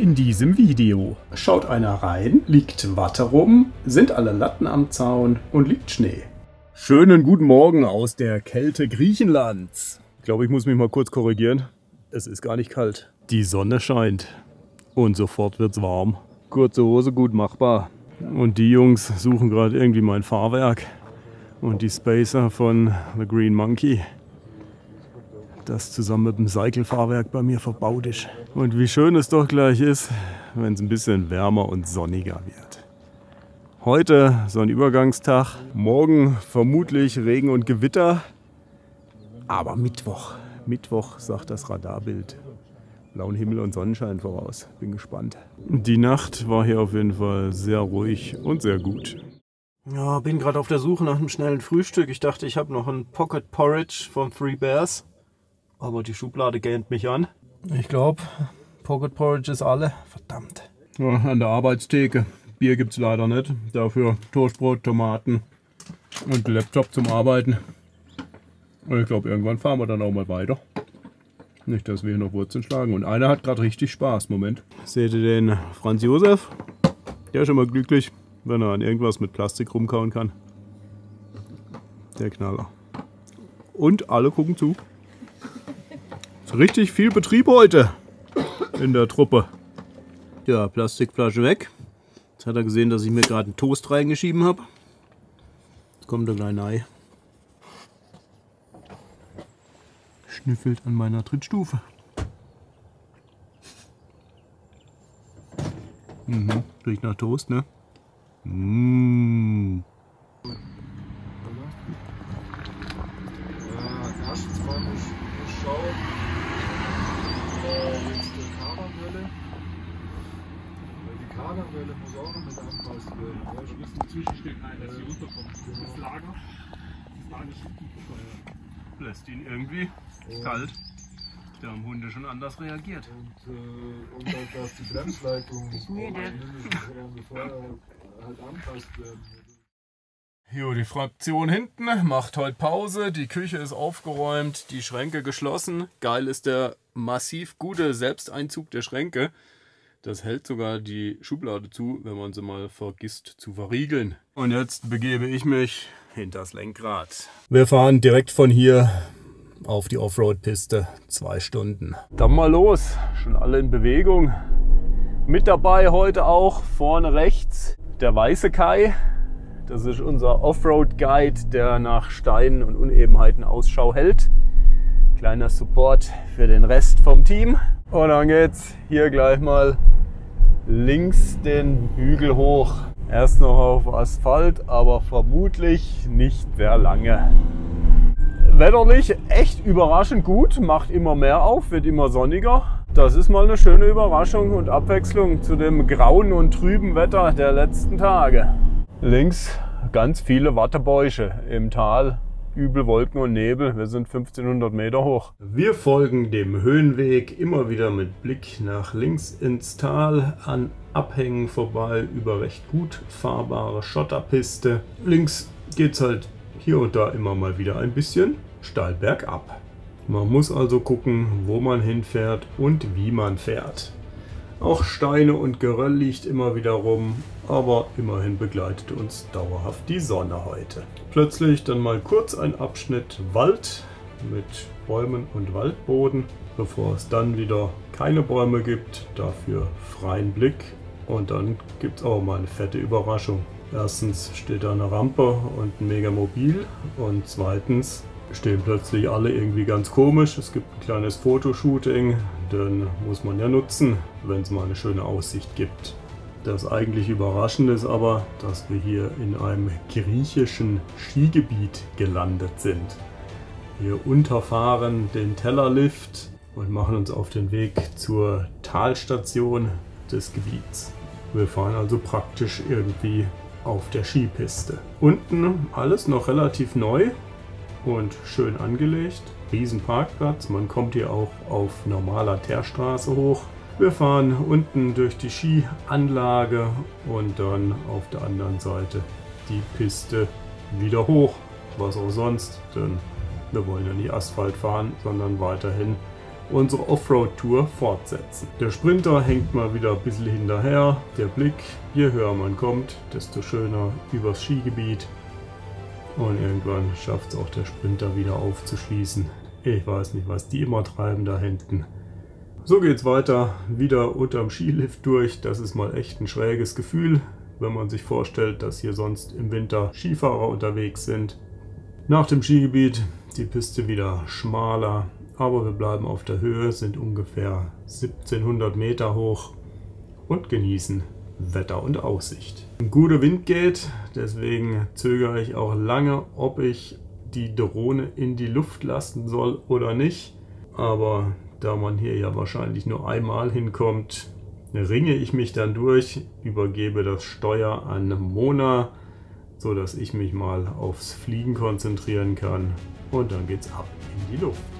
in diesem Video. Schaut einer rein, liegt Watte rum, sind alle Latten am Zaun und liegt Schnee. Schönen guten Morgen aus der Kälte Griechenlands. Ich glaube, ich muss mich mal kurz korrigieren. Es ist gar nicht kalt. Die Sonne scheint und sofort wird's warm. Kurze Hose gut machbar. Und die Jungs suchen gerade irgendwie mein Fahrwerk und die Spacer von The Green Monkey das zusammen mit dem Cycle-Fahrwerk bei mir verbaut ist. Und wie schön es doch gleich ist, wenn es ein bisschen wärmer und sonniger wird. Heute so ein Übergangstag, morgen vermutlich Regen und Gewitter, aber Mittwoch, Mittwoch sagt das Radarbild. Blauen Himmel und Sonnenschein voraus. Bin gespannt. Die Nacht war hier auf jeden Fall sehr ruhig und sehr gut. Ja, bin gerade auf der Suche nach einem schnellen Frühstück. Ich dachte, ich habe noch ein Pocket Porridge von Three Bears. Aber die Schublade gähnt mich an. Ich glaube, Pocket Porridge ist alle. Verdammt. Ja, an der Arbeitstheke. Bier gibt es leider nicht. Dafür Toastbrot, Tomaten und Laptop zum Arbeiten. Und ich glaube, irgendwann fahren wir dann auch mal weiter. Nicht, dass wir hier noch Wurzeln schlagen. Und einer hat gerade richtig Spaß. Moment. Seht ihr den Franz Josef? Der ist immer glücklich, wenn er an irgendwas mit Plastik rumkauen kann. Der Knaller. Und alle gucken zu. Richtig viel Betrieb heute in der Truppe. Ja, Plastikflasche weg. Jetzt hat er gesehen, dass ich mir gerade einen Toast reingeschieben habe. Jetzt kommt er gleich rein. Schnüffelt an meiner Trittstufe. Mhm, riecht nach Toast, ne? Mmh. Ja, erstens mal muss ich schauen, jetzt die Kaderwelle. Weil die Kaderwelle muss auch noch mit angepasst werden. Ja, Da müssen Zwischenstück ein, dass sie runterkommt. Das Lager, das Lager Lässt ihn irgendwie Ja. Kalt. Der am Hunde schon anders reagiert. Und, äh, und auch, dass die Bremsleitung halt angepasst werden. Jo, die Fraktion hinten macht heute Pause. Die Küche ist aufgeräumt, die Schränke geschlossen. Geil ist der massiv gute Selbsteinzug der Schränke. Das hält sogar die Schublade zu, wenn man sie mal vergisst zu verriegeln. Und jetzt begebe ich mich hinters Lenkrad. Wir fahren direkt von hier auf die Offroad-Piste. Zwei Stunden. Dann mal los. Schon alle in Bewegung. Mit dabei heute auch vorne rechts der weiße Kai. Das ist unser Offroad-Guide, der nach Steinen und Unebenheiten Ausschau hält. Kleiner Support für den Rest vom Team. Und dann geht's hier gleich mal links den Hügel hoch. Erst noch auf Asphalt, aber vermutlich nicht sehr lange. Wetterlich echt überraschend gut, macht immer mehr auf, wird immer sonniger. Das ist mal eine schöne Überraschung und Abwechslung zu dem grauen und trüben Wetter der letzten Tage. Links ganz viele Wattebäusche im Tal. Übel Wolken und Nebel. Wir sind 1500 Meter hoch. Wir folgen dem Höhenweg immer wieder mit Blick nach links ins Tal, an Abhängen vorbei über recht gut fahrbare Schotterpiste. Links geht's halt hier und da immer mal wieder ein bisschen steil bergab. Man muss also gucken, wo man hinfährt und wie man fährt. Auch Steine und Geröll liegt immer wieder rum, aber immerhin begleitet uns dauerhaft die Sonne heute. Plötzlich dann mal kurz ein Abschnitt Wald mit Bäumen und Waldboden, bevor es dann wieder keine Bäume gibt, dafür freien Blick und dann gibt es auch mal eine fette Überraschung. Erstens steht da eine Rampe und ein Megamobil und zweitens stehen plötzlich alle irgendwie ganz komisch. Es gibt ein kleines Fotoshooting, dann muss man ja nutzen, wenn es mal eine schöne Aussicht gibt. Das eigentlich Überraschende ist aber, dass wir hier in einem griechischen Skigebiet gelandet sind. Wir unterfahren den Tellerlift und machen uns auf den Weg zur Talstation des Gebiets. Wir fahren also praktisch irgendwie auf der Skipiste. Unten alles noch relativ neu und schön angelegt. Riesen Parkplatz, man kommt hier auch auf normaler Teerstraße hoch. Wir fahren unten durch die Skianlage und dann auf der anderen Seite die Piste wieder hoch. Was auch sonst, denn wir wollen ja nicht Asphalt fahren, sondern weiterhin unsere Offroad-Tour fortsetzen. Der Sprinter hängt mal wieder ein bisschen hinterher. Der Blick, je höher man kommt, desto schöner übers Skigebiet. Und irgendwann schafft es auch der Sprinter wieder aufzuschließen. Ich weiß nicht, was die immer treiben da hinten. So geht's weiter, wieder unterm Skilift durch. Das ist mal echt ein schräges Gefühl, wenn man sich vorstellt, dass hier sonst im Winter Skifahrer unterwegs sind. Nach dem Skigebiet die Piste wieder schmaler, aber wir bleiben auf der Höhe, sind ungefähr 1700 Meter hoch und genießen Wetter und Aussicht. Ein guter Wind geht, deswegen zögere ich auch lange, ob ich die Drohne in die Luft lassen soll oder nicht. Aber da man hier ja wahrscheinlich nur einmal hinkommt, ringe ich mich dann durch, übergebe das Steuer an Mona, so dass ich mich mal aufs Fliegen konzentrieren kann und dann geht's ab in die Luft.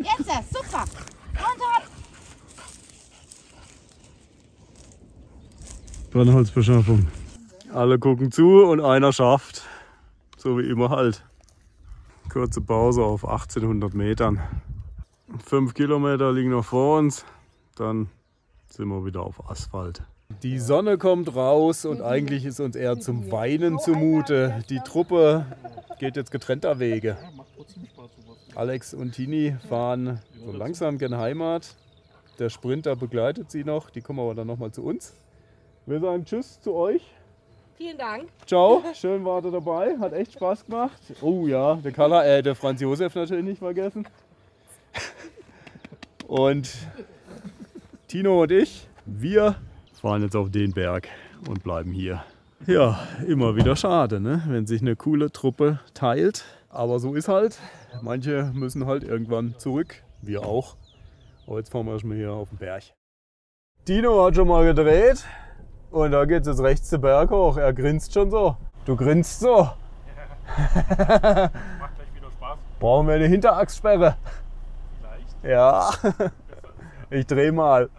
Jetzt, super. Und hopp. Brennholzbeschaffung. Alle gucken zu und einer schafft. So wie immer halt. Kurze Pause auf 1800 Metern. Fünf Kilometer liegen noch vor uns. Dann sind wir wieder auf Asphalt. Die Sonne kommt raus und eigentlich ist uns eher zum Weinen zumute. Die Truppe geht jetzt getrennter Wege. Alex und Tini fahren so langsam gen Heimat. Der Sprinter begleitet sie noch. Die kommen aber dann nochmal zu uns. Wir sagen Tschüss zu euch. Vielen Dank. Ciao, schön wart ihr dabei. Hat echt Spaß gemacht. Oh ja, der Karla, äh, der Franz Josef natürlich nicht vergessen. Und Tino und ich, wir fahren jetzt auf den Berg und bleiben hier. Ja, immer wieder schade, ne? wenn sich eine coole Truppe teilt. Aber so ist halt. Manche müssen halt irgendwann zurück, wir auch. Aber jetzt fahren wir erstmal hier auf den Berg. Tino hat schon mal gedreht. Und da geht's jetzt rechts den Berg hoch. Er grinst schon so. Du grinst so. Macht gleich wieder Spaß. Brauchen wir eine Hinterachssperre? Vielleicht. Ja. Ich dreh mal.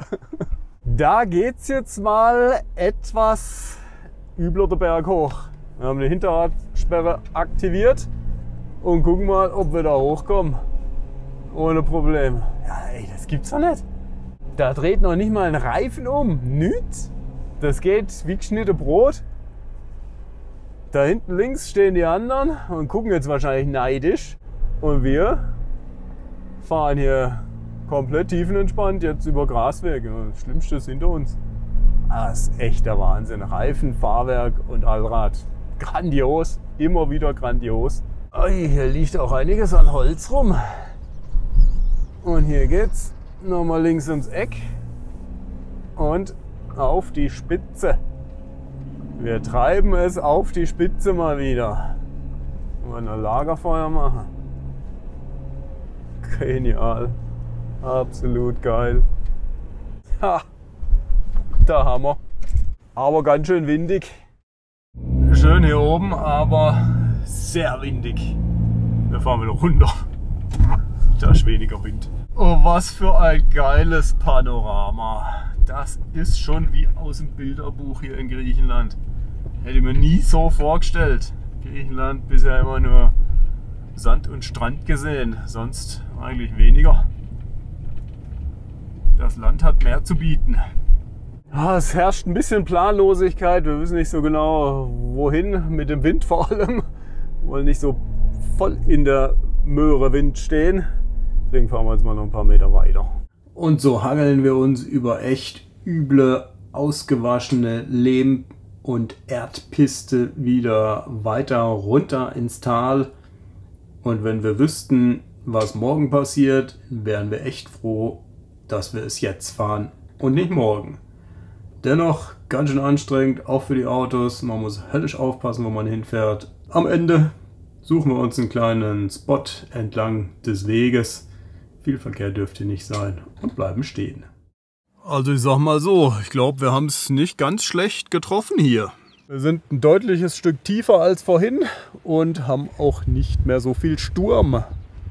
Da geht's jetzt mal etwas übler der Berg hoch. Wir haben die Hinterradsperre aktiviert und gucken mal, ob wir da hochkommen. Ohne Problem. Ja, ey, das gibt's doch nicht. Da dreht noch nicht mal ein Reifen um. Nüt. Das geht wie geschnitten Brot. Da hinten links stehen die anderen und gucken jetzt wahrscheinlich neidisch. Und wir fahren hier komplett tiefenentspannt jetzt über Graswege. Das Schlimmste ist hinter uns. Ah, das ist echter Wahnsinn. Reifen, Fahrwerk und Allrad. Grandios. Immer wieder grandios. Ui, hier liegt auch einiges an Holz rum. Und hier geht's nochmal links ums Eck und auf die Spitze. Wir treiben es auf die Spitze mal wieder. Wollen ein Lagerfeuer machen. Genial. Absolut geil. Ha, da haben wir. Aber ganz schön windig. Schön hier oben, aber sehr windig. Wir fahren wieder runter. Da ist weniger Wind. Oh, was für ein geiles Panorama. Das ist schon wie aus dem Bilderbuch hier in Griechenland. Hätte ich mir nie so vorgestellt. Griechenland bisher immer nur Sand und Strand gesehen, sonst eigentlich weniger. Das Land hat mehr zu bieten. Es herrscht ein bisschen Planlosigkeit. Wir wissen nicht so genau, wohin mit dem Wind vor allem. Wollen nicht so voll in der Möhre Wind stehen. Deswegen fahren wir jetzt mal noch ein paar Meter weiter. Und so hangeln wir uns über echt üble, ausgewaschene Lehm- und Erdpiste wieder weiter runter ins Tal. Und wenn wir wüssten, was morgen passiert, wären wir echt froh, dass wir es jetzt fahren und nicht morgen. Dennoch ganz schön anstrengend, auch für die Autos. Man muss höllisch aufpassen, wo man hinfährt. Am Ende suchen wir uns einen kleinen Spot entlang des Weges. Viel Verkehr dürfte nicht sein und bleiben stehen. Also ich sag mal so, ich glaube, wir haben es nicht ganz schlecht getroffen hier. Wir sind ein deutliches Stück tiefer als vorhin und haben auch nicht mehr so viel Sturm.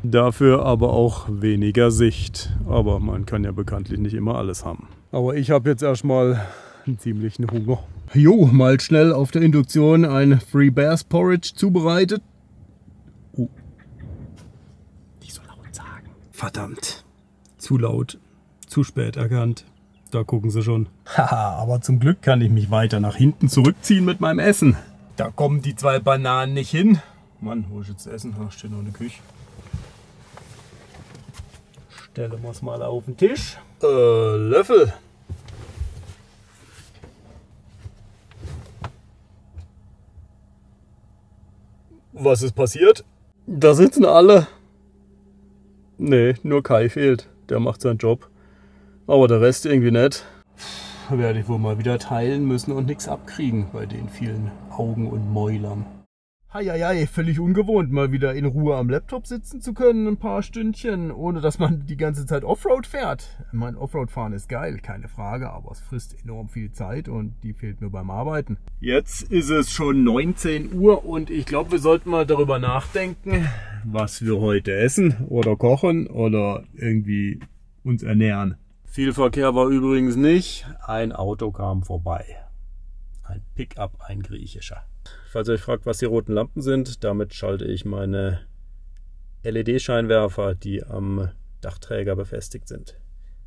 Dafür aber auch weniger Sicht. Aber man kann ja bekanntlich nicht immer alles haben. Aber ich habe jetzt erstmal einen ziemlichen Hunger. Jo, mal schnell auf der Induktion ein Free Bears Porridge zubereitet. Oh. Nicht so laut sagen. Verdammt. Zu laut. Zu spät erkannt. Da gucken sie schon. Haha, aber zum Glück kann ich mich weiter nach hinten zurückziehen mit meinem Essen. Da kommen die zwei Bananen nicht hin. Mann, wo ist jetzt Essen? Da steht noch eine Küche. Stellen wir es mal auf den Tisch. Äh, Löffel. Was ist passiert? Da sitzen alle. Nee, nur Kai fehlt. Der macht seinen Job. Aber der Rest irgendwie nicht. Werde ich wohl mal wieder teilen müssen und nichts abkriegen bei den vielen Augen und Mäulern. Heieiei, völlig ungewohnt, mal wieder in Ruhe am Laptop sitzen zu können, ein paar Stündchen, ohne dass man die ganze Zeit Offroad fährt. Mein Offroad-Fahren ist geil, keine Frage, aber es frisst enorm viel Zeit und die fehlt mir beim Arbeiten. Jetzt ist es schon 19 Uhr und ich glaube, wir sollten mal darüber nachdenken, was wir heute essen oder kochen oder irgendwie uns ernähren. Viel Verkehr war übrigens nicht. Ein Auto kam vorbei. Ein Pickup, ein griechischer. Falls ihr euch fragt, was die roten Lampen sind, damit schalte ich meine LED-Scheinwerfer, die am Dachträger befestigt sind.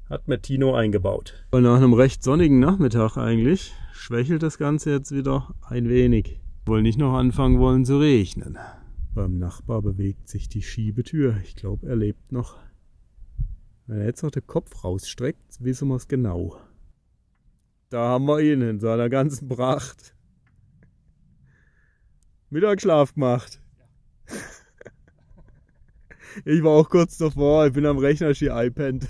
Hat mir Tino eingebaut. Und nach einem recht sonnigen Nachmittag eigentlich schwächelt das Ganze jetzt wieder ein wenig. Wohl nicht noch anfangen wollen zu regnen. Beim Nachbar bewegt sich die Schiebetür. Ich glaube, er lebt noch. Wenn er jetzt noch den Kopf rausstreckt, wissen wir es genau. Da haben wir ihn in seiner ganzen Pracht. Mittagsschlaf gemacht. Ich war auch kurz davor, ich bin am Rechner schi iPad.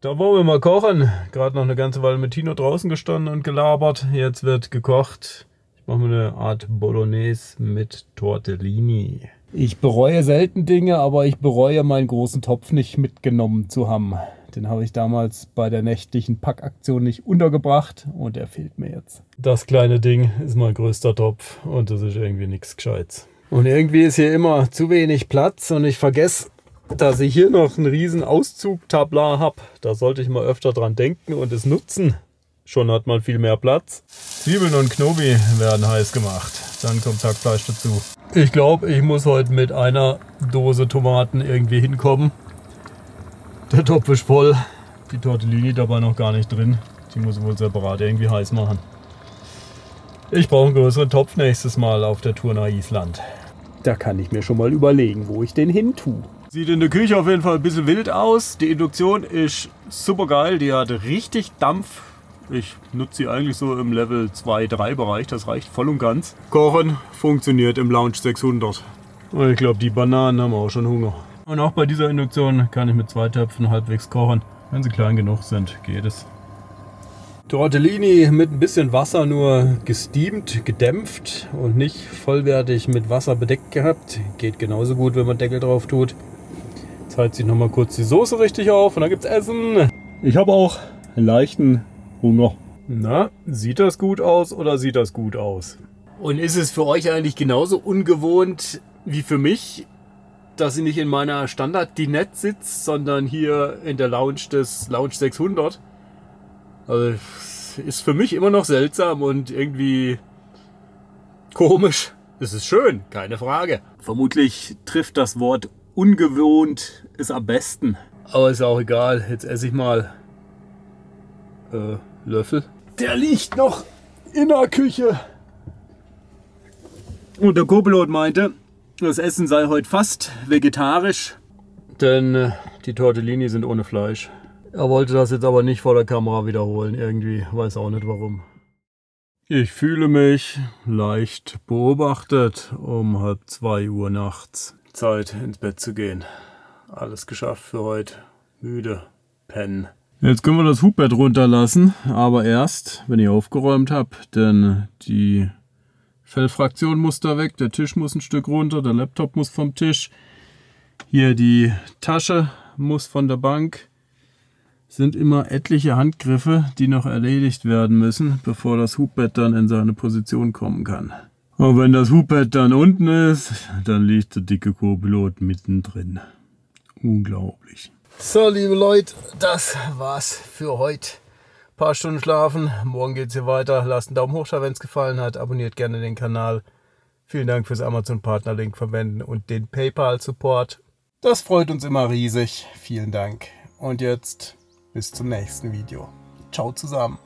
Da wollen wir mal kochen. Gerade noch eine ganze Weile mit Tino draußen gestanden und gelabert. Jetzt wird gekocht. Ich mache mir eine Art Bolognese mit Tortellini. Ich bereue selten Dinge, aber ich bereue meinen großen Topf nicht mitgenommen zu haben. Den habe ich damals bei der nächtlichen Packaktion nicht untergebracht und der fehlt mir jetzt. Das kleine Ding ist mein größter Topf und das ist irgendwie nichts Gescheites. Und irgendwie ist hier immer zu wenig Platz und ich vergesse, dass ich hier noch einen riesen Auszugtablar habe. Da sollte ich mal öfter dran denken und es nutzen. Schon hat man viel mehr Platz. Zwiebeln und Knobi werden heiß gemacht. Dann kommt Hackfleisch dazu. Ich glaube, ich muss heute mit einer Dose Tomaten irgendwie hinkommen. Der Topf ist voll. Die Tortellini dabei noch gar nicht drin. Die muss ich wohl separat irgendwie heiß machen. Ich brauche einen größeren Topf nächstes Mal auf der Tour nach Island. Da kann ich mir schon mal überlegen, wo ich den hin tue. Sieht in der Küche auf jeden Fall ein bisschen wild aus. Die Induktion ist super geil. Die hat richtig Dampf. Ich nutze sie eigentlich so im Level 2-3 Bereich. Das reicht voll und ganz. Kochen funktioniert im Lounge 600. Und ich glaube, die Bananen haben auch schon Hunger. Und auch bei dieser Induktion kann ich mit zwei Töpfen halbwegs kochen. Wenn sie klein genug sind, geht es. Tortellini mit ein bisschen Wasser nur gesteamt, gedämpft und nicht vollwertig mit Wasser bedeckt gehabt. Geht genauso gut, wenn man Deckel drauf tut. Jetzt heizt sich nochmal kurz die Soße richtig auf und dann gibt's Essen. Ich habe auch leichten Hunger. Na, sieht das gut aus oder sieht das gut aus? Und ist es für euch eigentlich genauso ungewohnt wie für mich, dass ich nicht in meiner Standard-Dinette sitze, sondern hier in der Lounge des Lounge 600? Also, ist für mich immer noch seltsam und irgendwie komisch. Es ist schön, keine Frage. Vermutlich trifft das Wort ungewohnt es am besten. Aber ist auch egal. Jetzt esse ich mal äh, Löffel. Der liegt noch in der Küche. Und der Co-Pilot meinte, das Essen sei heute fast vegetarisch, denn äh, die Tortellini sind ohne Fleisch. Er wollte das jetzt aber nicht vor der Kamera wiederholen, irgendwie, weiß auch nicht warum. Ich fühle mich leicht beobachtet um halb zwei Uhr nachts. Zeit ins Bett zu gehen. Alles geschafft für heute. Müde. Pennen. Jetzt können wir das Hubbett runterlassen, aber erst, wenn ich aufgeräumt habe, denn die Fellfraktion muss da weg, der Tisch muss ein Stück runter, der Laptop muss vom Tisch, hier die Tasche muss von der Bank. Sind immer etliche Handgriffe, die noch erledigt werden müssen, bevor das Hubbett dann in seine Position kommen kann. Und wenn das Hubbett dann unten ist, dann liegt der dicke Co-Pilot mittendrin. Unglaublich. So, liebe Leute, das war's für heute. Paar Stunden schlafen, morgen geht's hier weiter. Lasst einen Daumen hoch, wenn es gefallen hat. Abonniert gerne den Kanal. Vielen Dank fürs Amazon-Partner-Link verwenden und den PayPal-Support. Das freut uns immer riesig. Vielen Dank. Und jetzt bis zum nächsten Video. Ciao zusammen.